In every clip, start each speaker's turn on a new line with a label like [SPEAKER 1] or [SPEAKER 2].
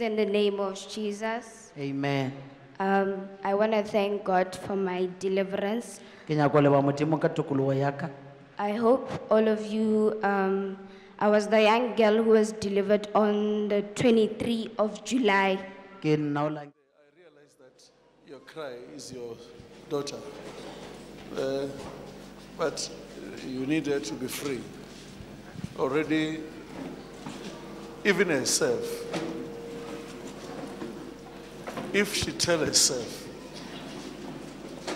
[SPEAKER 1] Greetings in the name of Jesus.
[SPEAKER 2] amen
[SPEAKER 1] Um, I want to thank God for my deliverance.
[SPEAKER 2] ke nyako leba modimo ka tokologo ya ka
[SPEAKER 1] I hope all of you, um, I was the young girl who was delivered on the 23 of July.
[SPEAKER 2] ke nna o la
[SPEAKER 3] I realize that your cry is your daughter. Uh, but you need her to be free. Already, even herself, if she tell herself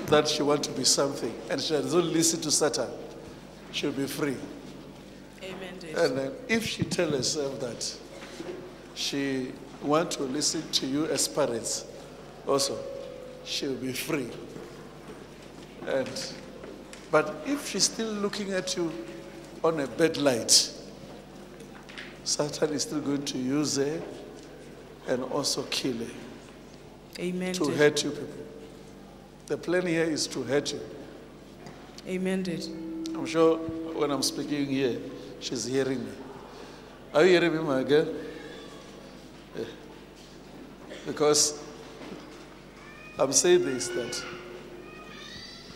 [SPEAKER 3] that she want to be something and she doesn't listen to Satan, she'll be free.
[SPEAKER 4] Amen.
[SPEAKER 3] And then if she tell herself that she want to listen to you as parents, also, she'll be free. And but if she's still looking at you on a bad light, Satan is still going to use her and also kill her
[SPEAKER 4] Amen.
[SPEAKER 3] to hurt you people. The plan here is to hurt you.
[SPEAKER 4] Amen. Dad.
[SPEAKER 3] I'm sure when I'm speaking here, she's hearing me. Are you hearing me, my girl? Yeah. Because I'm saying this that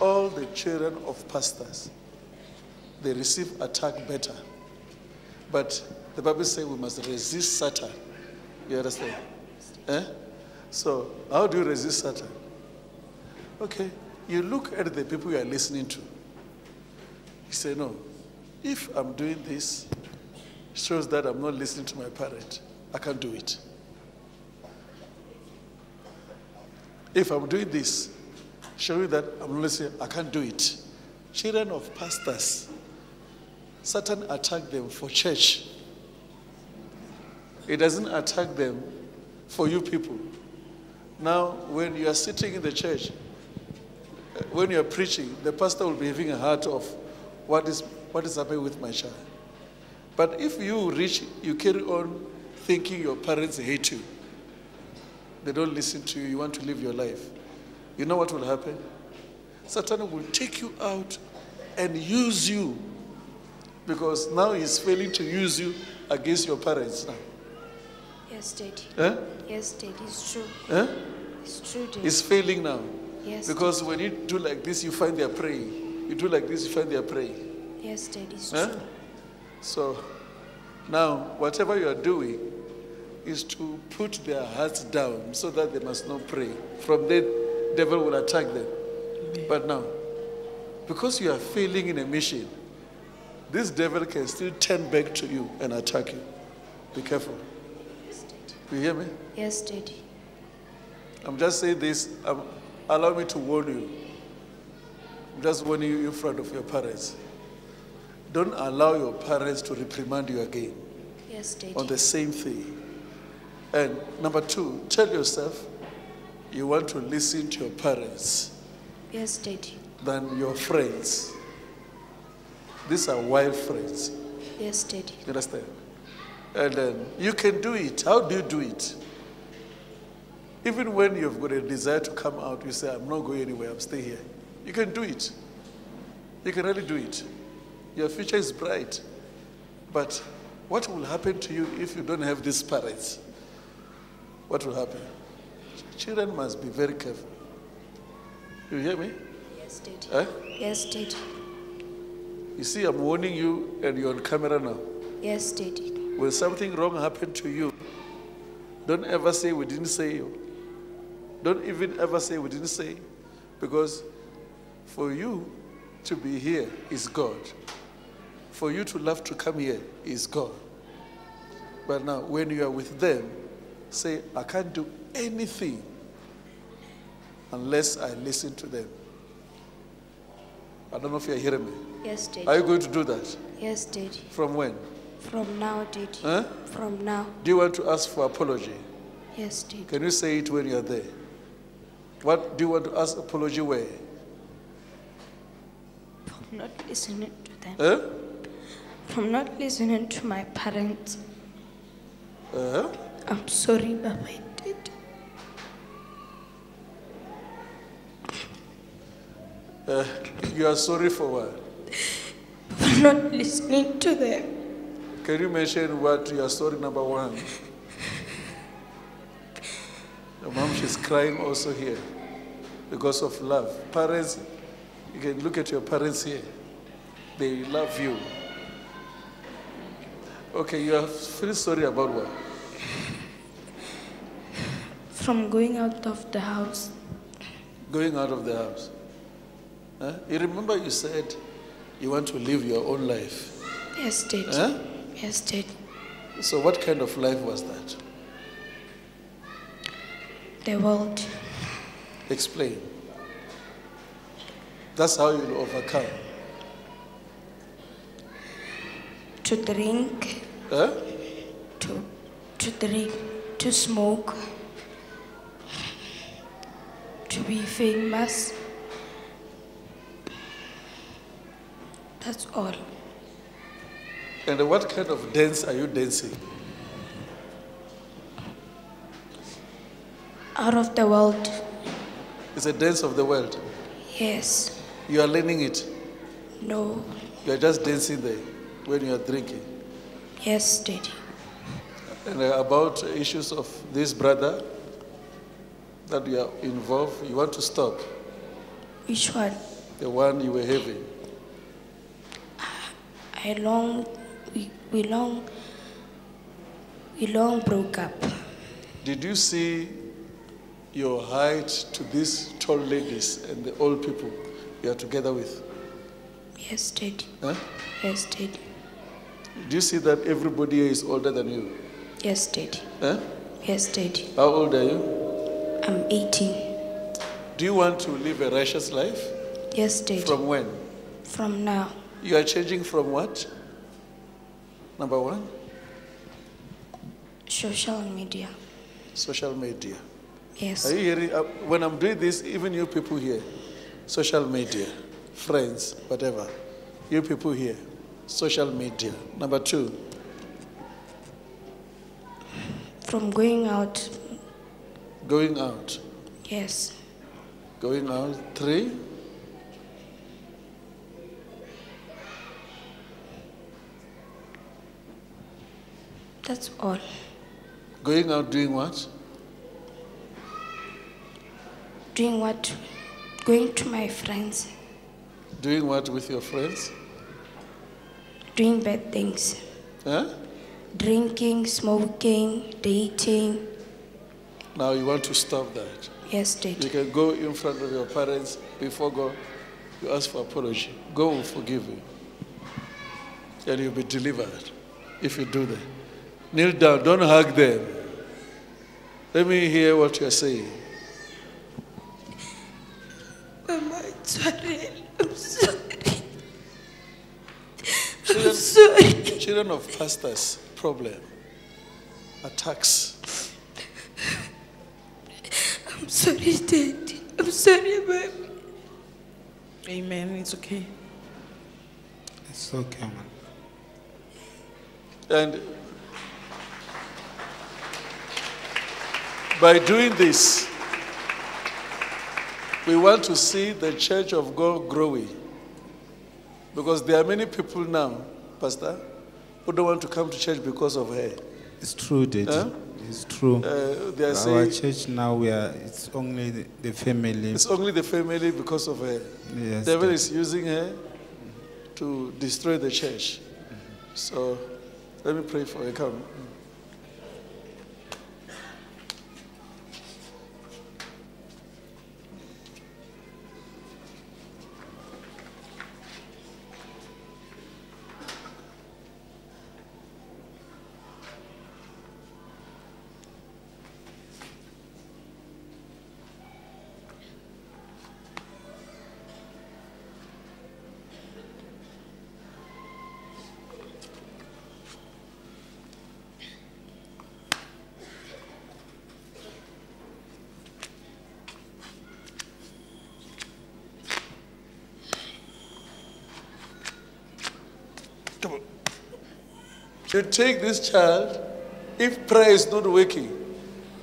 [SPEAKER 3] all the children of pastors they receive attack better. But the Bible says we must resist Satan. You understand? Eh? So how do you resist Satan? Okay, you look at the people you are listening to. He said, No, if I'm doing this, shows that I'm not listening to my parent. I can't do it. If I'm doing this, showing that I'm not listening, I can't do it. Children of pastors, Satan attack them for church. It doesn't attack them for you people. Now, when you are sitting in the church, when you are preaching, the pastor will be having a heart of what is, what is happening with my child. But if you reach, you carry on thinking your parents hate you, they don't listen to you, you want to live your life, you know what will happen? Satan will take you out and use you because now he's failing to use you against your parents now.
[SPEAKER 1] Yes, Daddy.
[SPEAKER 3] Eh?
[SPEAKER 1] Yes, Daddy. It's true.
[SPEAKER 3] Eh?
[SPEAKER 1] It's true, Daddy.
[SPEAKER 3] He's failing now.
[SPEAKER 1] Yes,
[SPEAKER 3] Because when you do like this, you find they're praying. You do like this, you find they're praying.
[SPEAKER 1] Yes, Daddy. It's
[SPEAKER 3] Eh?
[SPEAKER 1] true.
[SPEAKER 3] So now, whatever you are doing is to put their hearts down so that they must not pray. From there, devil will attack them. But now, because you are failing in a mission, this devil can still turn back to you and attack you. Be careful. You hear me?
[SPEAKER 1] Yes, Daddy.
[SPEAKER 3] I'm just saying this. Um, allow me to warn you. I'm just warning you in front of your parents. Don't allow your parents to reprimand you again
[SPEAKER 1] Yes, Daddy.
[SPEAKER 3] on the same thing. And number two, tell yourself you want to listen to your parents
[SPEAKER 1] Yes, Daddy.
[SPEAKER 3] than your friends. These are wild friends.
[SPEAKER 1] Yes, Daddy.
[SPEAKER 3] You understand? And then you can do it. How do you do it? Even when you've got a desire to come out, you say, I'm not going anywhere, I'm staying here. You can do it. You can really do it. Your future is bright. But what will happen to you if you don't have these parents? What will happen? Children must be very careful. You hear me?
[SPEAKER 1] Yes, Daddy.
[SPEAKER 3] Eh?
[SPEAKER 1] Yes, Daddy.
[SPEAKER 3] You see, I'm warning you, and you're on camera now.
[SPEAKER 1] Yes, Daddy.
[SPEAKER 3] When something wrong happened to you, don't ever say we didn't say you. Don't even ever say we didn't say, because for you to be here is God. For you to love to come here is God. But now, when you are with them, say, I can't do anything unless I listen to them. I don't know if you're hearing me.
[SPEAKER 1] Yes, Daddy.
[SPEAKER 3] Are you going to do that?
[SPEAKER 1] Yes, Daddy.
[SPEAKER 3] From when?
[SPEAKER 1] From now, Daddy.
[SPEAKER 3] Huh?
[SPEAKER 1] From now.
[SPEAKER 3] Do you want to ask for apology?
[SPEAKER 1] Yes, Daddy.
[SPEAKER 3] Can you say it when you're there? What do you want to ask apology where?
[SPEAKER 1] From not listening to them.
[SPEAKER 3] Huh?
[SPEAKER 1] From not listening to my parents.
[SPEAKER 3] Uh-huh.
[SPEAKER 1] I'm sorry, Baba. I did.
[SPEAKER 3] Uh, you are sorry for what?
[SPEAKER 1] For not listening to them.
[SPEAKER 3] Can you mention what your story number one? Your mom, she's crying also here because of love. Parents, you can look at your parents here. They love you. Okay, you are feeling sorry about what?
[SPEAKER 5] From going out of the house.
[SPEAKER 3] Going out of the house. Huh? You remember you said you want to live your own life.
[SPEAKER 5] Yes, Daddy.
[SPEAKER 3] Huh?
[SPEAKER 5] Yes, Daddy.
[SPEAKER 3] So, what kind of life was that?
[SPEAKER 5] The world.
[SPEAKER 3] Explain. That's how you'll overcome.
[SPEAKER 5] To drink,
[SPEAKER 3] Huh?
[SPEAKER 5] to, to drink, to smoke, to be famous. That's all.
[SPEAKER 3] And what kind of dance are you dancing?
[SPEAKER 5] Out of the world.
[SPEAKER 3] It's a dance of the world.
[SPEAKER 5] Yes.
[SPEAKER 3] You are learning it.
[SPEAKER 5] No.
[SPEAKER 3] You are just dancing there when you are drinking.
[SPEAKER 5] Yes, Daddy.
[SPEAKER 3] And about issues of this brother that you are involved, you want to stop
[SPEAKER 5] Which one?
[SPEAKER 3] the one you were having.
[SPEAKER 5] I long, we, we long, we long broke up.
[SPEAKER 3] Did you see your height to these tall ladies and the old people you are together with?
[SPEAKER 5] Yes, Daddy.
[SPEAKER 3] Huh?
[SPEAKER 5] Yes, Daddy.
[SPEAKER 3] Do you see that everybody here is older than you?
[SPEAKER 5] Yes, Daddy.
[SPEAKER 3] Huh?
[SPEAKER 5] Yes, Daddy.
[SPEAKER 3] How old are you?
[SPEAKER 5] I'm 18.
[SPEAKER 3] Do you want to live a righteous life?
[SPEAKER 5] Yes, Daddy.
[SPEAKER 3] From when?
[SPEAKER 5] From now.
[SPEAKER 3] You are changing from what? Number one,
[SPEAKER 5] Social media.
[SPEAKER 3] social media.
[SPEAKER 5] Yes.
[SPEAKER 3] Are you hearing? Uh, when I'm doing this, even you people here, social media, friends, whatever, you people here, social media. Number two,
[SPEAKER 5] From going out.
[SPEAKER 3] going out.
[SPEAKER 5] Yes.
[SPEAKER 3] Going out. Three,
[SPEAKER 5] That's all.
[SPEAKER 3] going out doing what?
[SPEAKER 5] Doing what? Going to my friends.
[SPEAKER 3] Doing what with your friends?
[SPEAKER 5] Doing bad things.
[SPEAKER 3] Huh?
[SPEAKER 5] Drinking, smoking, dating.
[SPEAKER 3] Now you want to stop that.
[SPEAKER 5] Yes,
[SPEAKER 3] You can go in front of your parents before God. You ask for apology. God will forgive you. And you'll be delivered if you do that. Kneel down. Don't hug them. Let me hear what you're saying.
[SPEAKER 5] Mama, I'm sorry. I'm sorry.
[SPEAKER 3] Children,
[SPEAKER 5] Sorry.
[SPEAKER 3] children of pastors, problem. Attacks.
[SPEAKER 5] I'm sorry, Daddy. I'm sorry, Mama.
[SPEAKER 4] Amen. It's okay.
[SPEAKER 6] It's okay, man.
[SPEAKER 3] And by doing this, we want to see the church of God growing. Because there are many people now, Pastor, who don't want to come to church because of her.
[SPEAKER 6] It's true, Daddy.
[SPEAKER 3] Huh?
[SPEAKER 6] It's true.
[SPEAKER 3] Uh, they are
[SPEAKER 6] Our
[SPEAKER 3] saying
[SPEAKER 6] church now, we are. It's only the, the family.
[SPEAKER 3] it's only the family because of her.
[SPEAKER 6] Yes,
[SPEAKER 3] devil is using her to destroy the church. So let me pray for her. Come You take this child, if prayer is not working,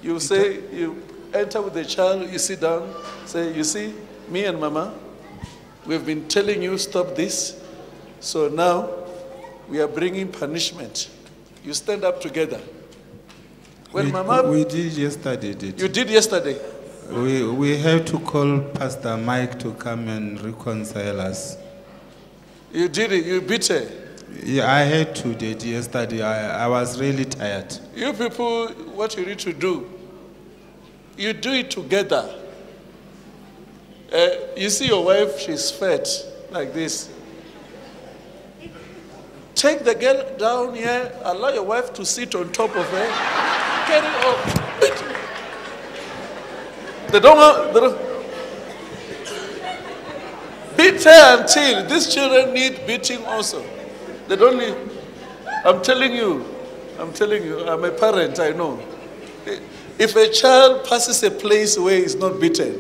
[SPEAKER 3] you say, you enter with the child, you sit down, say, You see, me and mama, we've been telling you stop this. So now we are bringing punishment. You stand up together. When
[SPEAKER 6] we,
[SPEAKER 3] Mama,
[SPEAKER 6] we did yesterday, did.
[SPEAKER 3] you did yesterday.
[SPEAKER 6] we, we had to call Pastor Mike to come and reconcile us.
[SPEAKER 3] You did it. You beat her.
[SPEAKER 6] Yeah, I had to did yesterday. I, I was really tired.
[SPEAKER 3] You people, what you need to do, you do it together. Uh, you see your wife, she's fat like this. Take the girl down here, allow your wife to sit on top of her, carry. Beat. They don't want, they don't, beat her until these children need beating also. They don't need, I'm telling you, I'm telling you, I'm a parent, I know. If a child passes a place where he's not beaten,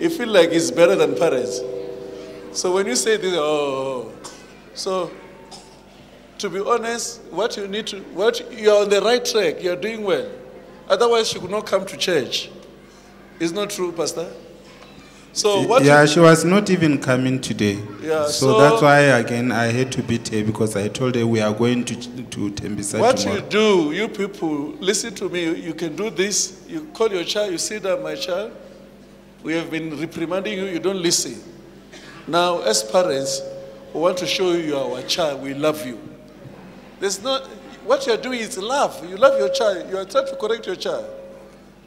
[SPEAKER 3] you feel like he's better than parents. So when you say this, oh, so to be honest, what you need to, what you're on the right track, you're doing well. Otherwise, you could not come to church. It's not true, Pastor. So what?
[SPEAKER 6] yeah, she was not even coming today.
[SPEAKER 3] Yeah,
[SPEAKER 6] so,
[SPEAKER 3] so-
[SPEAKER 6] that's why again I had to beat her because I told her we are going to to Tembisa
[SPEAKER 3] What
[SPEAKER 6] tomorrow.
[SPEAKER 3] you do, you people, listen to me. You can do this. You call your child, you say that my child. We have been reprimanding you, you don't listen. Now, as parents, we want to show you you are our child, we love you. There's not, what you're doing is love. You love your child. You are trying to correct your child.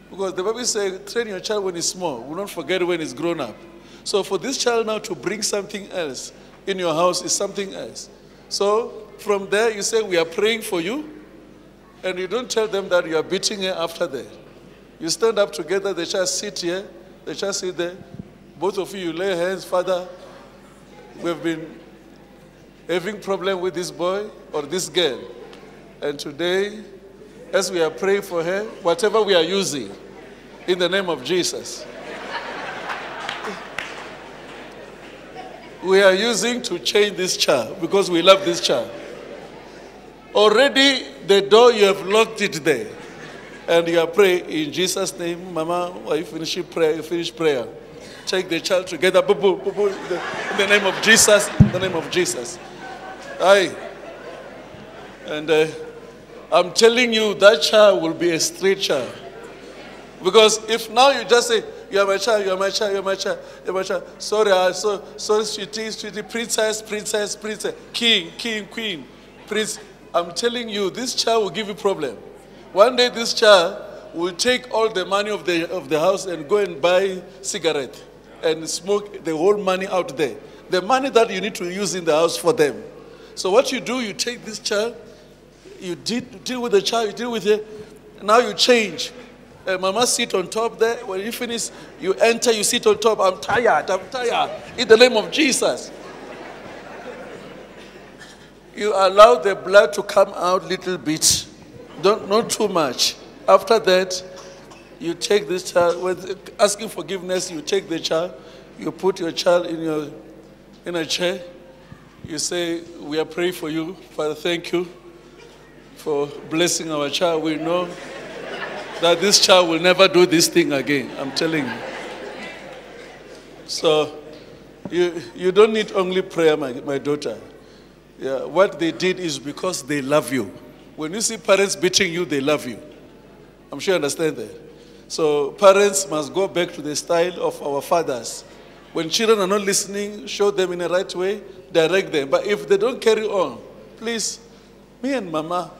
[SPEAKER 3] Because the Bible says, train your child when he's small. Will not forget when he's grown up. So for this child now to bring something else in your house is something else. So from there, you say, we are praying for you. And you don't tell them that you are beating her after that. You stand up together, the child sit here, the child sit there. Both of you, you lay hands, Father, we've been having problem with this boy or this girl. And today, as we are praying for her, whatever we are using, in the name of Jesus, we are using to change this child because we love this child. Already, the door you have locked it there. And you are praying in Jesus' name. Mama, while you finish prayer, you finish prayer. Take the child together. Boo, boo, boo, boo, in the- in the name of Jesus. In the name of Jesus. Aye. And uh, I'm telling you, that child will be a straight child. Because if now you just say, you are my child, you are my child, you are my child, you are my child. Sorry, I so sorry, sweetie, sweetie, princess, princess, princess, king, king, queen, prince. I'm telling you, this child will give you problem. One day this child will take all the money of the of the house and go and buy cigarette and smoke the whole money out there. The money that you need to use in the house for them. So what you do, you take this child, you deal, deal with the child, you deal with it. Now you change. Uh, mama sit on top there. When you finish, you enter, you sit on top. I'm tired, I'm tired. In the name of Jesus. You allow the blood to come out little bit. Don't, not too much. After that, you take this child, with asking forgiveness, you take the child, you put your child in, your, in a chair. You say, We are praying for you. Father, thank you for blessing our child. We know that this child will never do this thing again. I'm telling you. So you, you don't need only prayer, my, my daughter. Yeah, what they did is because they love you. When you see parents beating you, they love you. I'm sure you understand that. So parents must go back to the style of our fathers. When children are not listening, show them in the right way, direct them. But if they don't carry on, please, me and mama,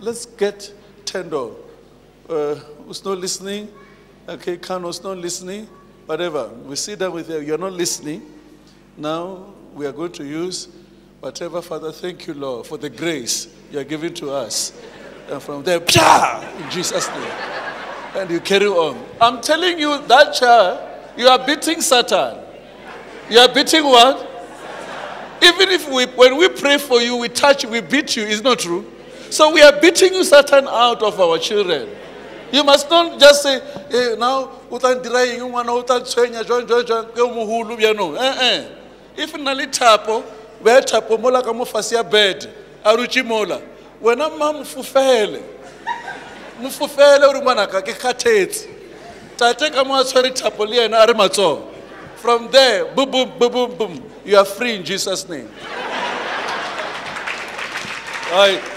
[SPEAKER 3] let's get tender. Uh, who's not listening? Okay, Kano's not listening. Whatever. We sit down with you. You're not listening. Now we are going to use whatever, Father. Thank you, Lord, for the grace you are giving to us. And from there, psha, in Jesus' name. And you carry on. I'm telling you, that child, you are beating Satan. You are beating what? Even if we, when we pray for you, we touch, we beat you, it's not true. So we are beating Satan, out of our children. You must not just say, eh, now, utan diray yung wana utan tswenya join join join ke mohulu bjano. Eh eh. If na le thapo, be thapo mola ka mo fase ya bed, a rutshi mola. Wena mma mofufele. Mofufele o re ngwana ka ke kgathetse. Tate ka mo a tshwere thapo le a re. From there, boom, boom, boom, boom, boom. You are free in Jesus' name. Aye.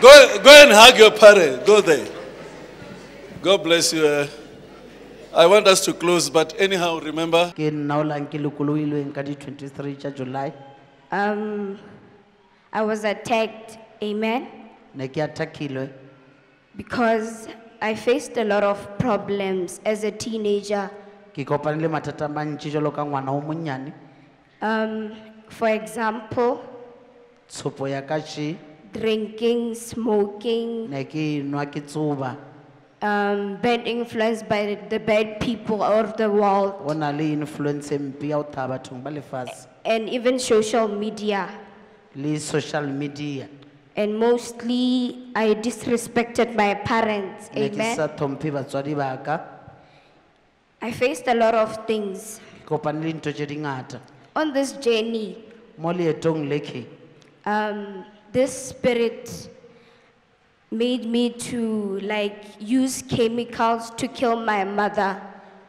[SPEAKER 3] Go, go and hug your parent. Go there. God bless you. eh. I want us to close, but anyhow, remember,
[SPEAKER 2] ke nna o lang ke lokoloilweng ka di twenty-three tša july
[SPEAKER 1] Um, I was attacked, amen,
[SPEAKER 2] ne ke attackilwe
[SPEAKER 1] because I faced a lot of problems as a teenager.
[SPEAKER 2] ke kopane le mathata a mantši jalo ka ngwana o monnyane
[SPEAKER 1] Um, for example,
[SPEAKER 2] tshopo ya ka še
[SPEAKER 1] drinking, smoking,
[SPEAKER 2] ne ke nwa ke tsoba.
[SPEAKER 1] um, bad influence by the bad people of the world,
[SPEAKER 2] go na le influence mpe ya go thaba bathong ba lefase.
[SPEAKER 1] And even social media.
[SPEAKER 2] le social media.
[SPEAKER 1] And mostly, I disrespected my parents,
[SPEAKER 2] ne ke sa
[SPEAKER 1] amen.
[SPEAKER 2] tlhomphe batswadi ba ka.
[SPEAKER 1] I faced a lot of things.
[SPEAKER 2] ke kopane le ntho tše dingata.
[SPEAKER 1] On this journey,
[SPEAKER 2] mo leetong leke
[SPEAKER 1] um, this spirit made me to like use chemicals to kill my mother.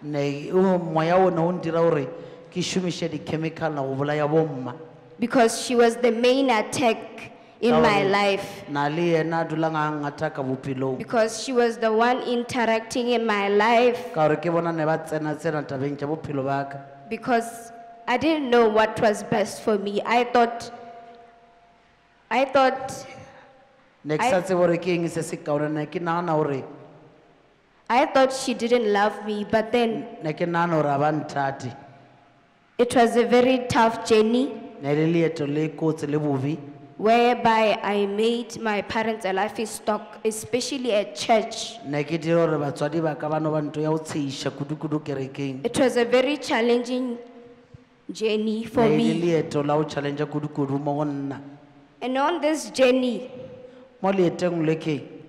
[SPEAKER 2] ne o moya o ne o ndira gore ke na go bolaya bomma
[SPEAKER 1] because she was the main attack in my life.
[SPEAKER 2] Na le yena a dulang a ngata bophelong
[SPEAKER 1] because she was the one interacting in my life.
[SPEAKER 2] Ka ke bona ne ba tsena tsena tabeng bophelo ba ka
[SPEAKER 1] because I didn't know what was best for me. I thought I thought
[SPEAKER 2] ne ke sa
[SPEAKER 1] I-
[SPEAKER 2] tsebe gore ke eng se se kaone ne ke nagana gore
[SPEAKER 1] I thought she didn't love me, but then
[SPEAKER 2] ne ke nagana gore a
[SPEAKER 1] it was a very tough journey
[SPEAKER 2] ne le leeto le kotsi le
[SPEAKER 1] whereby I made my parents a life stock, especially at church.
[SPEAKER 2] ne ke dire gore batswadi ba ka ba ba nto ya go tsheiša kudu-kudu kerekeng.
[SPEAKER 1] It was a very challenging journey for me.
[SPEAKER 2] leeto la go challengea kudu-kudu mo go nna
[SPEAKER 1] And on this journey,
[SPEAKER 2] mo leetong leke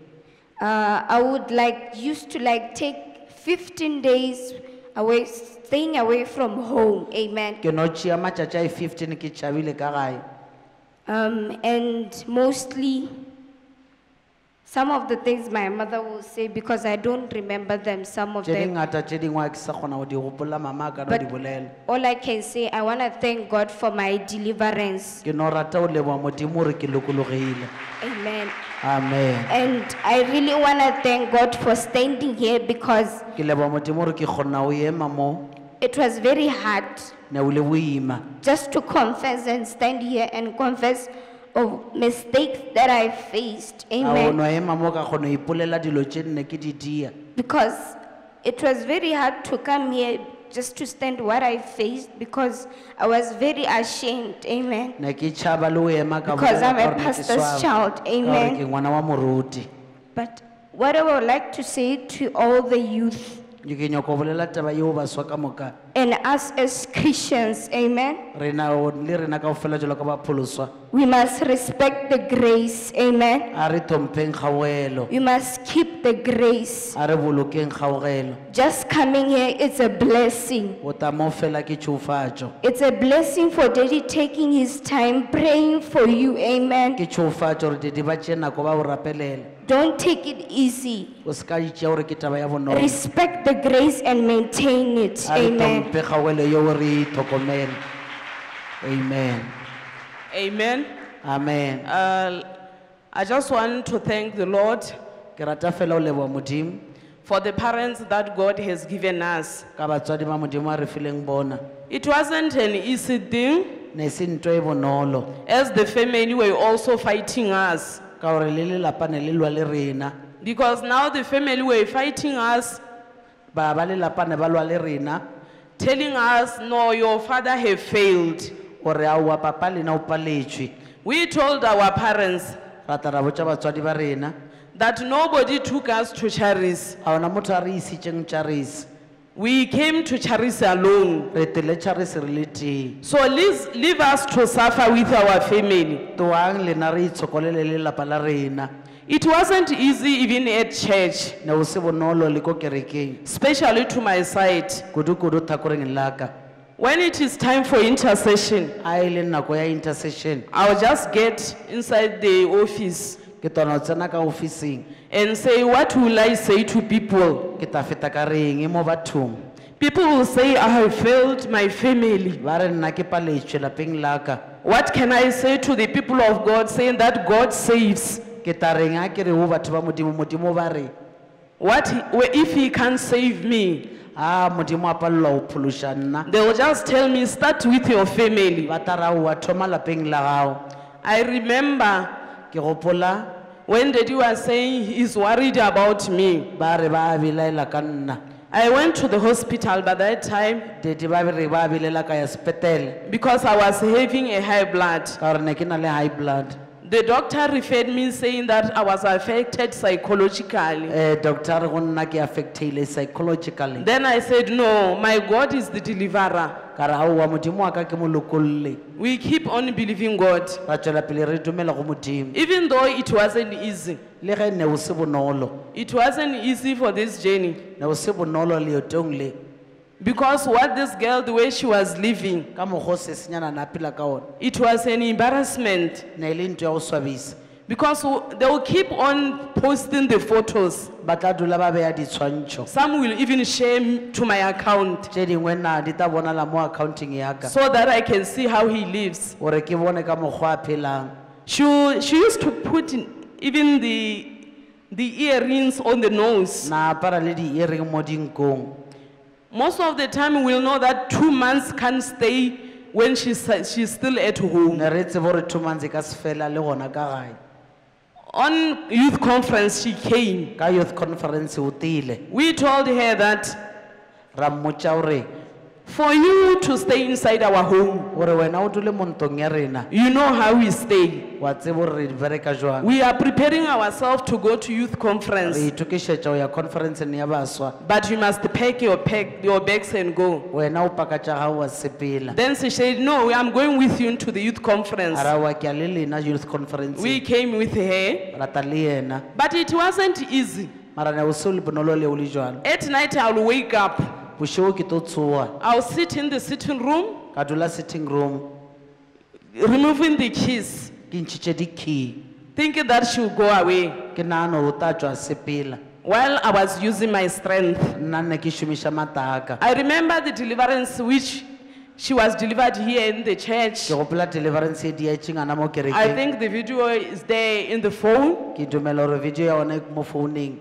[SPEAKER 1] uh, I would like, used to like take 15 days away, staying away from home, amen.
[SPEAKER 2] ke no tšea matšatši a fifteen ke tšhabile ka gae.
[SPEAKER 1] Um, and mostly, some of the things my mother will say, because I don't remember them, some of them.
[SPEAKER 2] dingata tše dingwe a ke sa kgona go di gopola mama a ka no
[SPEAKER 1] But
[SPEAKER 2] di bolela
[SPEAKER 1] all I can say, I want to thank God for my deliverance.
[SPEAKER 2] ke no rata o leboa modimo gore ke lokologile
[SPEAKER 1] Amen.
[SPEAKER 2] amen
[SPEAKER 1] And I really want to thank God for standing here because
[SPEAKER 2] ke leboa modimo gore ke kgona o ema mo
[SPEAKER 1] it was very hard
[SPEAKER 2] ne o le boima
[SPEAKER 1] just to confess and stand here and confess of mistakes that I faced.
[SPEAKER 2] a o
[SPEAKER 1] Amen.
[SPEAKER 2] no ema mo ka kgona go ipolela dilo tše nne ke di dia
[SPEAKER 1] Because it was very hard to come here just to stand what I faced because I was very ashamed. Amen.
[SPEAKER 2] ne ke tšhaba le go ema ka
[SPEAKER 1] Because
[SPEAKER 2] bolela
[SPEAKER 1] I'm a
[SPEAKER 2] ka gore ne ke
[SPEAKER 1] pastor's
[SPEAKER 2] swaba,
[SPEAKER 1] child.
[SPEAKER 2] ka gore
[SPEAKER 1] Amen.
[SPEAKER 2] ke ngwana wa moruti
[SPEAKER 1] But what I would like to say to all the youth
[SPEAKER 2] ke nyako go bolela taba yeo baswa ka moka
[SPEAKER 1] and us as Christians, amen,
[SPEAKER 2] rena o- le rena ka go fela jalo ka bapholoswa
[SPEAKER 1] we must respect the grace, amen.
[SPEAKER 2] a re thompheng kgaogelo
[SPEAKER 1] We must keep the grace.
[SPEAKER 2] a re bolokeng kgaogelo
[SPEAKER 1] Just coming here, it's a blessing.
[SPEAKER 2] o ta fela ke tšhofatšo
[SPEAKER 1] It's a blessing for Daddy taking his time praying for you, amen.
[SPEAKER 2] ke tšhofatšo gore didi ba tšee nako ba rapelela
[SPEAKER 1] Don't take it easy.
[SPEAKER 2] o se ka itšea gore ke taba ya bonolo
[SPEAKER 1] Respect the grace and maintain it,
[SPEAKER 2] a re
[SPEAKER 1] amen.
[SPEAKER 2] thomphe kgaogelo yeo re itlhokomele amen
[SPEAKER 4] Amen.
[SPEAKER 2] amen
[SPEAKER 4] Uh, I just want to thank the Lord
[SPEAKER 2] ke rata fela o leboa modimo
[SPEAKER 4] for the parents that God has given us.
[SPEAKER 2] ka batswadi ba modimo a re fileng bona
[SPEAKER 4] It wasn't an easy thing,
[SPEAKER 2] ne se ntho bonolo
[SPEAKER 4] as the family were also fighting us.
[SPEAKER 2] Ka gore le lelapa ne le lwa le rena.
[SPEAKER 4] Because now the family were fighting us,
[SPEAKER 2] ba ba lelapa ne ba lwa le rena.
[SPEAKER 4] telling us, no, your father have failed.
[SPEAKER 2] gore aowa papa lena o paletšwe
[SPEAKER 4] We told our parents
[SPEAKER 2] ra tla ra botša batswadi ba rena.
[SPEAKER 4] that nobody took us to Charis.
[SPEAKER 2] ga ona motho a re isitseng charisi
[SPEAKER 4] We came to Charis alone.
[SPEAKER 2] re tele charisi re le tee.
[SPEAKER 4] So leave, leave us to suffer with our family.
[SPEAKER 2] toang lena re itshokolele lelapa la rena.
[SPEAKER 4] It wasn't easy even at church,
[SPEAKER 2] ne o se bonolo le ko kerekeng.
[SPEAKER 4] Especially to my side.
[SPEAKER 2] kudu-kudu thakoreng la
[SPEAKER 4] When it is time for intercession,
[SPEAKER 2] a e le nako ya intercession.
[SPEAKER 4] I'll just get inside the office
[SPEAKER 2] ke tona tsena ka officing
[SPEAKER 4] and say, What will I say to people?
[SPEAKER 2] ke ta feta ka reng mo bathong
[SPEAKER 4] People will say, I have failed my family.
[SPEAKER 2] ba re nna ke paletswe lapeng laka
[SPEAKER 4] What can I say to the people of God saying that God saves?
[SPEAKER 2] ke reng a ke re ho batho ba modimo modimo ba re
[SPEAKER 4] what if he can't save me?
[SPEAKER 2] a modimo a palelwa ho phološa nna
[SPEAKER 4] They will just tell me, start with your family.
[SPEAKER 2] ba tara o oa thoma lapeng la gago
[SPEAKER 4] I remember
[SPEAKER 2] ke gopola
[SPEAKER 4] when Daddy was saying he's worried about me.
[SPEAKER 2] ba re ba belaela ka nna
[SPEAKER 4] I went to the hospital by that time
[SPEAKER 2] dete ba re ba belela ka ya sepetele
[SPEAKER 4] because I was having a high blood.
[SPEAKER 2] ka gore ne ke na le high blood
[SPEAKER 4] The doctor referred me saying that I was affected psychologically.
[SPEAKER 2] um doctor go nna ke affectile psychologically
[SPEAKER 4] Then I said, no, my God is the deliverer.
[SPEAKER 2] ka re aowa modimo wa ka ke mo lokolle
[SPEAKER 4] We keep on believing God.
[SPEAKER 2] ra tswela pele re dumela go modimo
[SPEAKER 4] Even though it wasn't easy.
[SPEAKER 2] le ge ne o se bonolo
[SPEAKER 4] It wasn't easy for this journey.
[SPEAKER 2] ne o se bonolo leotong le
[SPEAKER 4] Because what this girl, the way she was living,
[SPEAKER 2] ka mokgwa o sesenyana na phela ka one
[SPEAKER 4] it was an embarrassment.
[SPEAKER 2] ne e le ntho ya go swabisa
[SPEAKER 4] Because they will keep on posting the photos.
[SPEAKER 2] ba tla dula ba beya ditshwantšho
[SPEAKER 4] Some will even share m- to my account
[SPEAKER 2] tše dingwe na di tla bonala mo accounting ya ka
[SPEAKER 4] so that I can see how he lives.
[SPEAKER 2] gore ke bone ka mokgwa a phelang
[SPEAKER 4] She, she used to put in- even the, the earrings on the nose.
[SPEAKER 2] na apara le di-earing mo dinkong
[SPEAKER 4] Most of the time, we'll know that two months can't stay when she's, she's still at home.
[SPEAKER 2] ne re tsebe gore two months e ka se fela le gona ka gae
[SPEAKER 4] On youth conference, she came.
[SPEAKER 2] ka youth conference o tile
[SPEAKER 4] We told her that
[SPEAKER 2] ra mmotša gore
[SPEAKER 4] for you to stay inside our home,
[SPEAKER 2] gore wena o dule mo ntong ya rena.
[SPEAKER 4] You know how we stay.
[SPEAKER 2] wa tsebe gore re bereka jwang?
[SPEAKER 4] We are preparing ourselves to go to youth
[SPEAKER 2] re
[SPEAKER 4] conference,
[SPEAKER 2] itokišetša go ya conferenceng ya baswa.
[SPEAKER 4] But you must pack your, pack, your bags and go.
[SPEAKER 2] wena o paka tša gago wa sepela.
[SPEAKER 4] Then she said, No, I'm going with you to the youth conference.
[SPEAKER 2] a ra wa ke a le lena youth conference
[SPEAKER 4] We came with her,
[SPEAKER 2] rata le yena.
[SPEAKER 4] But it wasn't easy.
[SPEAKER 2] mara ne o se o le bonolo leo le jalo
[SPEAKER 4] At night, I'll wake up,
[SPEAKER 2] bošego ke to tsoga
[SPEAKER 4] I'll sit in the sitting room,
[SPEAKER 2] ka dula sitting room.
[SPEAKER 4] removing the keys,
[SPEAKER 2] ke ntšhitše di-key
[SPEAKER 4] thinking that she'll go away.
[SPEAKER 2] ke naano o ta tšwa sepela.
[SPEAKER 4] While I was using my strength,
[SPEAKER 2] nna nne ke šomiša mataka.
[SPEAKER 4] I remember the deliverance which she was delivered here in the church.
[SPEAKER 2] ke gopola deliverance e diaetšengana mo
[SPEAKER 4] I
[SPEAKER 2] kerekeng
[SPEAKER 4] think the video is there in the phone.
[SPEAKER 2] ke dumela gore video ya one mo founeng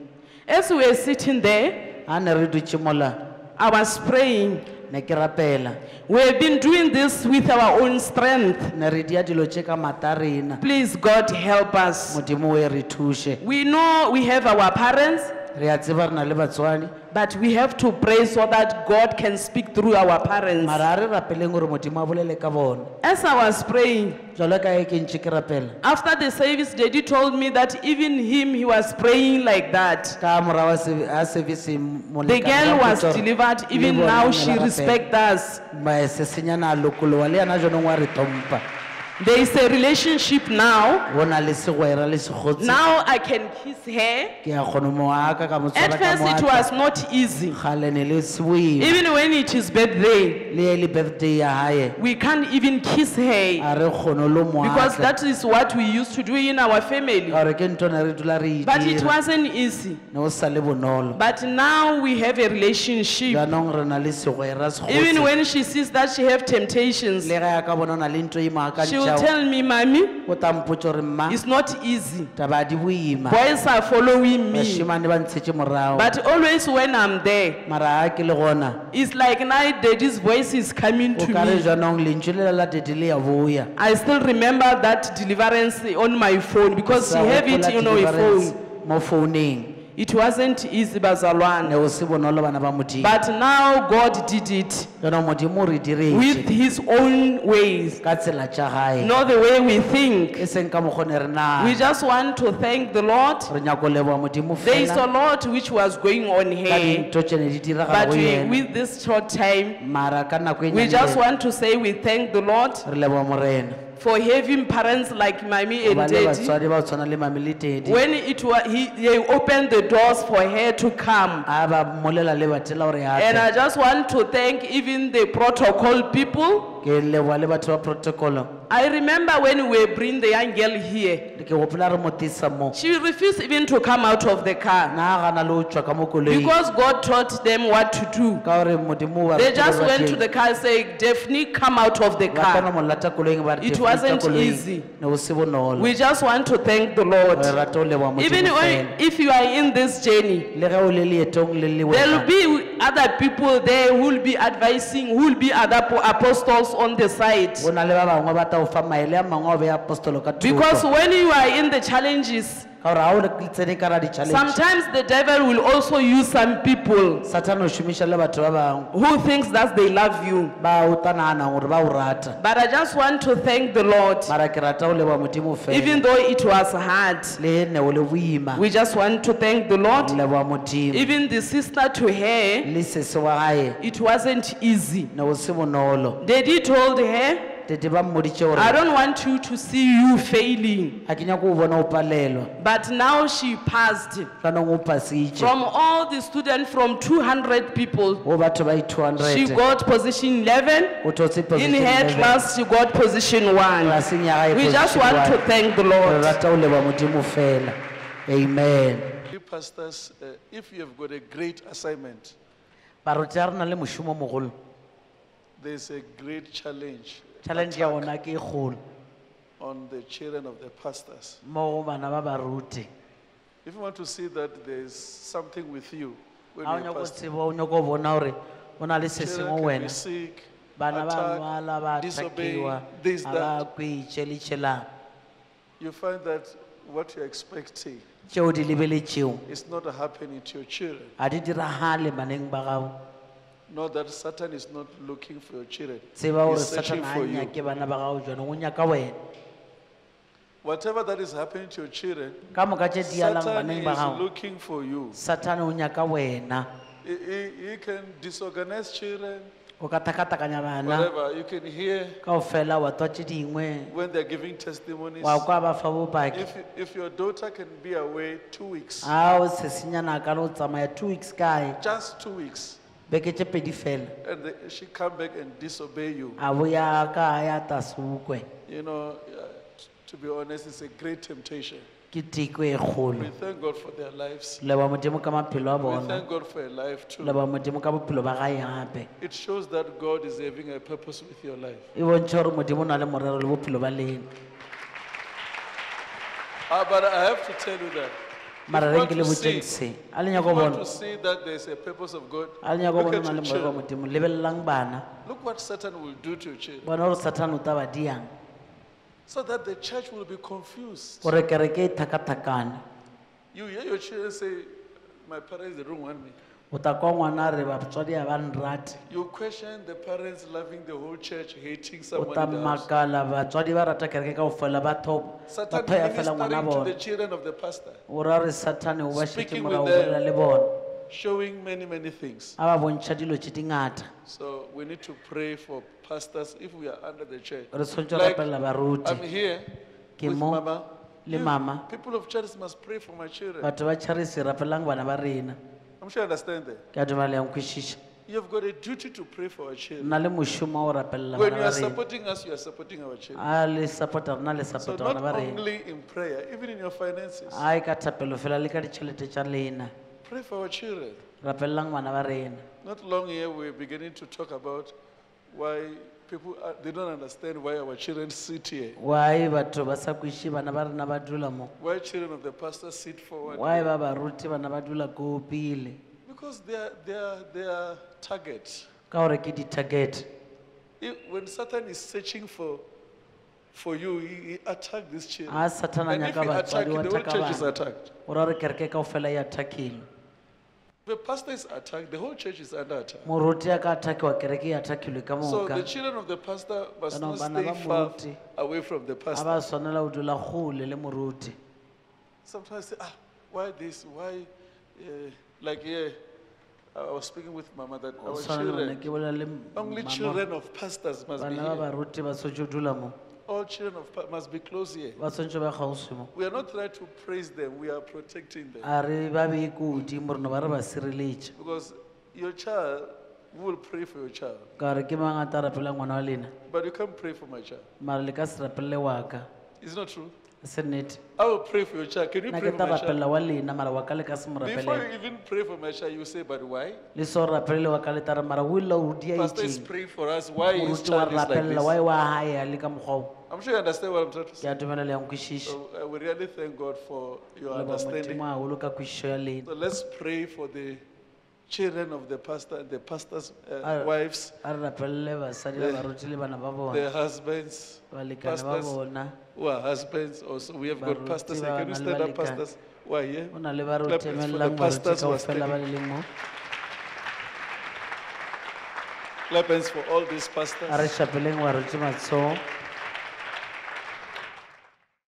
[SPEAKER 4] As we were sitting there,
[SPEAKER 2] a ne re mola
[SPEAKER 4] I was praying.
[SPEAKER 2] ne ke rapela
[SPEAKER 4] We have been doing this with our own strength.
[SPEAKER 2] ne re dia dilo tše ka mata rena
[SPEAKER 4] Please, God, help us.
[SPEAKER 2] modimo o e re thuše
[SPEAKER 4] We know we have our parents,
[SPEAKER 2] re a tseba re na le batswadi.
[SPEAKER 4] But we have to pray so that God can speak through our parents.
[SPEAKER 2] mara a re rapeleng gore modimo a bolele ka bone
[SPEAKER 4] As I was praying,
[SPEAKER 2] jalo ka e ke ntše ke rapela.
[SPEAKER 4] after the service, Daddy told me that even him, he was praying like that.
[SPEAKER 2] ka morago a service
[SPEAKER 4] The girl was delivered, even now she respects us.
[SPEAKER 2] Ma- sesenyana a lokologa le yena jonong wa re tompa
[SPEAKER 4] There is a relationship now.
[SPEAKER 2] go na le segwera le segotse
[SPEAKER 4] Now I can kiss her.
[SPEAKER 2] ke ya kgone mo aka ka mo
[SPEAKER 4] At
[SPEAKER 2] ka
[SPEAKER 4] first, it was not easy.
[SPEAKER 2] gale ne le se
[SPEAKER 4] Even when it is birthday,
[SPEAKER 2] le le birthday ya
[SPEAKER 4] we can't even kiss her
[SPEAKER 2] a re kgone lo
[SPEAKER 4] because that is what we used to do in our family.
[SPEAKER 2] gore ke ntho ne re dula re
[SPEAKER 4] But it wasn't easy.
[SPEAKER 2] ne o sa le bonolo
[SPEAKER 4] But now we have a relationship.
[SPEAKER 2] jaanong re na le segwera
[SPEAKER 4] Even when she sees that she have temptations,
[SPEAKER 2] le ge ya ka bona o na le ntho e
[SPEAKER 4] she will tell me, "Mommy,
[SPEAKER 2] o tampotse gore mma
[SPEAKER 4] it's not easy.
[SPEAKER 2] taba di boima
[SPEAKER 4] Boys are following me."
[SPEAKER 2] bašimane ba ntshetše morago
[SPEAKER 4] But always when I'm there,
[SPEAKER 2] mara a ke le gona
[SPEAKER 4] it's like now daddy's voice is coming to me.
[SPEAKER 2] jaanong lentšu le la dede le ya boya
[SPEAKER 4] I still remember that deliverance on my phone because
[SPEAKER 2] you
[SPEAKER 4] have it on her
[SPEAKER 2] deliverance
[SPEAKER 4] phone. It wasn't easy,
[SPEAKER 2] ne
[SPEAKER 4] Bazalwane.
[SPEAKER 2] o se bonolo bana ba modimo.
[SPEAKER 4] But now God did it.
[SPEAKER 2] Jaanong modimo o re
[SPEAKER 4] with his own ways,
[SPEAKER 2] ka tsela tša gae
[SPEAKER 4] not the way we think.
[SPEAKER 2] e seng ka mokgone re na.
[SPEAKER 4] We just want to thank the Lord.
[SPEAKER 2] re nyako leboa modimo
[SPEAKER 4] There is a lot which was going on
[SPEAKER 2] ka
[SPEAKER 4] here,
[SPEAKER 2] dintho tše ne di
[SPEAKER 4] but we, with this short time,
[SPEAKER 2] mara ka nako
[SPEAKER 4] we just want to say we thank the Lord.
[SPEAKER 2] Re leboa morena
[SPEAKER 4] for having parents like
[SPEAKER 2] go
[SPEAKER 4] and Daddy.
[SPEAKER 2] batswadi ba go tshwana le mame le tedi
[SPEAKER 4] When it was, he, opened the doors for her to come.
[SPEAKER 2] a ba molela le batela gore
[SPEAKER 4] And I just want to thank even the protocol people
[SPEAKER 2] ke leboa batho ba protocolo
[SPEAKER 4] I remember when we bring the young girl here,
[SPEAKER 2] ke gopola re motisa mo.
[SPEAKER 4] She refused even to come out of the car.
[SPEAKER 2] Na gana le go tswa ka mo koloing
[SPEAKER 4] because God taught them what to do.
[SPEAKER 2] ka gore modimo wa
[SPEAKER 4] They just went to the car saying, Daphne, come out of the car.
[SPEAKER 2] mo lata koloing ba re
[SPEAKER 4] It
[SPEAKER 2] "Daphne,
[SPEAKER 4] wasn't easy.
[SPEAKER 2] ne go se bonolo.
[SPEAKER 4] We just want to thank the Lord.
[SPEAKER 2] re rata go leboa
[SPEAKER 4] Even when, if you are in this journey,
[SPEAKER 2] le ge o le leetong le le
[SPEAKER 4] there will
[SPEAKER 2] wena.
[SPEAKER 4] be other people there who will be advising, who will be other apostles on the side.
[SPEAKER 2] go na le ba bangwe ba tla go fa maele a mangwe a be apostolo ka
[SPEAKER 4] Because when you are in the challenges,
[SPEAKER 2] ka gore ga o le tsene ka ra di-challenge.
[SPEAKER 4] Sometimes the devil will also use some people
[SPEAKER 2] satane o šomiša le batho ba bangwe
[SPEAKER 4] who thinks that they love you.
[SPEAKER 2] ba o tanagana gore ba o rata.
[SPEAKER 4] But I just want to thank the Lord,
[SPEAKER 2] mara ke rata go leboa modimo
[SPEAKER 4] even though it was hard.
[SPEAKER 2] le ne o le boima.
[SPEAKER 4] We just want to thank the Lord. Even the sister to her,
[SPEAKER 2] le sese wa gae
[SPEAKER 4] it wasn't easy.
[SPEAKER 2] ne go se bonolo.
[SPEAKER 4] Daddy told her,
[SPEAKER 2] tete ba mmoditše
[SPEAKER 4] I don't want you to see you failing.
[SPEAKER 2] ga ke nyako o bona o palelwa
[SPEAKER 4] But now she passed.
[SPEAKER 2] tshwanong o pasitše
[SPEAKER 4] From all the students, from 200 people,
[SPEAKER 2] go batho ba
[SPEAKER 4] she got position 11.
[SPEAKER 2] o thotse
[SPEAKER 4] In
[SPEAKER 2] position
[SPEAKER 4] her
[SPEAKER 2] 11.
[SPEAKER 4] class, she got position 1.
[SPEAKER 2] Classeng
[SPEAKER 4] We just
[SPEAKER 2] position
[SPEAKER 4] want to thank the
[SPEAKER 2] re
[SPEAKER 4] Lord.
[SPEAKER 2] rata go leboa modimo fela amen
[SPEAKER 3] pastors, uh, if you have got a great assignment,
[SPEAKER 2] baruti rena le mošomo mogolo
[SPEAKER 3] there's a great challenge
[SPEAKER 2] challenge ya gona ke kgolo.
[SPEAKER 3] On the children of the pastors.
[SPEAKER 2] mo go bana ba baruti.
[SPEAKER 3] If you want to see that there's something with you when
[SPEAKER 2] ga o
[SPEAKER 3] you're
[SPEAKER 2] nyako
[SPEAKER 3] pastor,
[SPEAKER 2] o nyako bona gore o na le se sengwe
[SPEAKER 3] children can be
[SPEAKER 2] wena.
[SPEAKER 3] sick,
[SPEAKER 2] bana ba
[SPEAKER 3] attacked,
[SPEAKER 2] lwala ba
[SPEAKER 3] disobeying,
[SPEAKER 2] atakiwa
[SPEAKER 3] this,
[SPEAKER 2] a ba kwetše le tšhelang
[SPEAKER 3] You find that what you're expecting
[SPEAKER 2] tšeo di lebeletšeo
[SPEAKER 3] is not happening to your children.
[SPEAKER 2] ga di diragale baneng ba gago
[SPEAKER 3] Know that Satan is not looking for your children.
[SPEAKER 2] tseba gore
[SPEAKER 3] He's searching
[SPEAKER 2] satana a
[SPEAKER 3] for you.
[SPEAKER 2] nyake bana ba gago jone go nyaka wena
[SPEAKER 3] Whatever that is happening to your children,
[SPEAKER 2] ka moka tše di alang
[SPEAKER 3] Satan
[SPEAKER 2] baneng ba
[SPEAKER 3] is
[SPEAKER 2] gago
[SPEAKER 3] looking for you.
[SPEAKER 2] satane o nyaka wena
[SPEAKER 3] He, he, he can disorganize children,
[SPEAKER 2] o ka thakatakanya bana
[SPEAKER 3] whatever. You can hear
[SPEAKER 2] kao fela wa twa tše dingwe
[SPEAKER 3] when they're giving testimonies.
[SPEAKER 2] wa kwa ba fa bopaki
[SPEAKER 3] If, if your daughter can be away two weeks,
[SPEAKER 2] ka le tsamaya two weeks kae
[SPEAKER 3] just two weeks,
[SPEAKER 2] beke tše pedi fela
[SPEAKER 3] and the, she come back and disobey you,
[SPEAKER 2] a boya ka ya tasukwe
[SPEAKER 3] you know, uh, t- to be honest, it's a great temptation.
[SPEAKER 2] ke e kgolo
[SPEAKER 3] We thank God for their lives.
[SPEAKER 2] leba modimo ka maphelo a
[SPEAKER 3] We
[SPEAKER 2] bona
[SPEAKER 3] thank God for their life too.
[SPEAKER 2] leba modimo ka bophelo ba gae gape
[SPEAKER 3] It shows that God is having a purpose with your life.
[SPEAKER 2] e bontšha gore modimo o na le morero le bophelo ba lena
[SPEAKER 3] Ah, but I have to tell you that. If
[SPEAKER 2] mara
[SPEAKER 3] you
[SPEAKER 2] re
[SPEAKER 3] want
[SPEAKER 2] nke le
[SPEAKER 3] to
[SPEAKER 2] botseng
[SPEAKER 3] see-
[SPEAKER 2] se a le
[SPEAKER 3] If
[SPEAKER 2] nyako
[SPEAKER 3] you want
[SPEAKER 2] bona
[SPEAKER 3] to see that there's a purpose of God,
[SPEAKER 2] a le nyako
[SPEAKER 3] look
[SPEAKER 2] bona
[SPEAKER 3] at
[SPEAKER 2] o na le
[SPEAKER 3] your
[SPEAKER 2] morero wa
[SPEAKER 3] children.
[SPEAKER 2] modimo lebelelang bana
[SPEAKER 3] Look what Satan will do to your children.
[SPEAKER 2] bona gore satane o ta ba diang
[SPEAKER 3] So that the church will be confused.
[SPEAKER 2] gore kereke e thakathakane
[SPEAKER 3] You hear your children say, My parents, they don't want me.
[SPEAKER 2] O ta kwa ngwana a re batswadi a ba nrate
[SPEAKER 3] You question the parents loving the whole church, hating
[SPEAKER 2] o
[SPEAKER 3] someone
[SPEAKER 2] ta
[SPEAKER 3] in
[SPEAKER 2] makala batswadi ba rata kereke ka go fela ba tho- ba
[SPEAKER 3] Satan
[SPEAKER 2] thoya fela ngwana
[SPEAKER 3] ministering to the
[SPEAKER 2] bona
[SPEAKER 3] children of the pastor,
[SPEAKER 2] o ra re satane o ba
[SPEAKER 3] Speaking
[SPEAKER 2] morago
[SPEAKER 3] with them.
[SPEAKER 2] bolela le bona
[SPEAKER 3] showing many, many things.
[SPEAKER 2] a ba bontšha dilo dingata
[SPEAKER 3] So we need to pray for pastors if we are under the church.
[SPEAKER 2] re tshwanetse
[SPEAKER 3] Like,
[SPEAKER 2] rapelela baruti
[SPEAKER 3] I'm here
[SPEAKER 2] Ke
[SPEAKER 3] with
[SPEAKER 2] mo
[SPEAKER 3] Mama.
[SPEAKER 2] le
[SPEAKER 3] You
[SPEAKER 2] mama.
[SPEAKER 3] People of church must pray for my children.
[SPEAKER 2] batho ba charisi rapelang bana ba rena
[SPEAKER 3] I'm sure you understand that.
[SPEAKER 2] ke a dumela
[SPEAKER 3] You've got a duty to pray for our children.
[SPEAKER 2] nna le mošomo wa go rapelela
[SPEAKER 3] When
[SPEAKER 2] bana
[SPEAKER 3] you
[SPEAKER 2] ba
[SPEAKER 3] are
[SPEAKER 2] rena
[SPEAKER 3] supporting us, you are supporting our children.
[SPEAKER 2] a le support-a rena le
[SPEAKER 3] So
[SPEAKER 2] support-a
[SPEAKER 3] not
[SPEAKER 2] bana ba rena
[SPEAKER 3] only in prayer, even in your finances.
[SPEAKER 2] a e ka thapelo fela le ka ditšhelete tša lena
[SPEAKER 3] Pray for our children.
[SPEAKER 2] rapelelang bana ba rena
[SPEAKER 3] Not long here, we're beginning to talk about why people uh, they don't understand why our children sit here.
[SPEAKER 2] wae batho ba sa kweše bana ba rena ba dula mo
[SPEAKER 3] Why children of the pastor sit forward.
[SPEAKER 2] wae ba baruti bana ba dula ko pele
[SPEAKER 3] Because they are, they are, they are target.
[SPEAKER 2] ka gore ke di-target
[SPEAKER 3] When Satan is searching for, for you, he, he attack this children.
[SPEAKER 2] a satana nyaka batswadi wa
[SPEAKER 3] the whole church is attacked.
[SPEAKER 2] o ra gore kereke e
[SPEAKER 3] the pastor is attacked, the whole church is under attack.
[SPEAKER 2] muruti a ka attackiwa kereke attackilwe ka
[SPEAKER 3] So
[SPEAKER 2] moka
[SPEAKER 3] the children of the pastor must not
[SPEAKER 2] bana
[SPEAKER 3] stay
[SPEAKER 2] ba
[SPEAKER 3] far
[SPEAKER 2] moruti.
[SPEAKER 3] away from the pastor.
[SPEAKER 2] ba swanela go dula gole le moruti
[SPEAKER 3] Sometimes say, ah, why this? Why? Uh, like, yeah, I was speaking with Mama that
[SPEAKER 2] o
[SPEAKER 3] our
[SPEAKER 2] swanela
[SPEAKER 3] children,
[SPEAKER 2] ke bolela le
[SPEAKER 3] only
[SPEAKER 2] mama,
[SPEAKER 3] children of pastors must be
[SPEAKER 2] bana ba
[SPEAKER 3] here.
[SPEAKER 2] baruti ba go dula mo
[SPEAKER 3] All children of must be close here.
[SPEAKER 2] ba kgauswi
[SPEAKER 3] We are not trying to praise them, we are protecting them.
[SPEAKER 2] a re ba be kodi mo rena ba re ba sireletse
[SPEAKER 3] Because your child we will pray for your child?
[SPEAKER 2] ka re ke mang a tla rapela ngwana wa lena
[SPEAKER 3] But you can't pray for my child.
[SPEAKER 2] mara le ka se wa ka
[SPEAKER 3] It's not true.
[SPEAKER 2] E se nnete
[SPEAKER 3] I will pray for your child. Can you
[SPEAKER 2] nna
[SPEAKER 3] pray
[SPEAKER 2] ke
[SPEAKER 3] for
[SPEAKER 2] tla
[SPEAKER 3] my child?
[SPEAKER 2] rapelela wa lena mara wa ka le ka se
[SPEAKER 3] Before you even pray for my child, you say, but why?
[SPEAKER 2] le so rapelele wa ka le tara mara o illa o dia
[SPEAKER 3] Pastor is
[SPEAKER 2] itseng
[SPEAKER 3] praying for us. Why his
[SPEAKER 2] moruti wa
[SPEAKER 3] child is like
[SPEAKER 2] rapelela wa
[SPEAKER 3] this?
[SPEAKER 2] e wa haya le ka mokgwa o
[SPEAKER 3] I'm sure you understand what I'm trying to
[SPEAKER 2] ke
[SPEAKER 3] say.
[SPEAKER 2] a yang
[SPEAKER 3] So uh, we really thank God for your understanding.
[SPEAKER 2] haholo ka kwešišo ya lena
[SPEAKER 3] So let's pray for the children of the pastor, the pastor's uh, wives,
[SPEAKER 2] a re rapelele basadi ba baruti le bana ba bona
[SPEAKER 3] their husbands, pastors who are husbands also. We have got pastors. Can you stand up, pastors? Who are here?
[SPEAKER 2] go na le ba re
[SPEAKER 3] Clap for the pastors who are standing.
[SPEAKER 2] le leng mo
[SPEAKER 3] Clap hands for all these pastors.
[SPEAKER 2] šapeleng baruti matsogo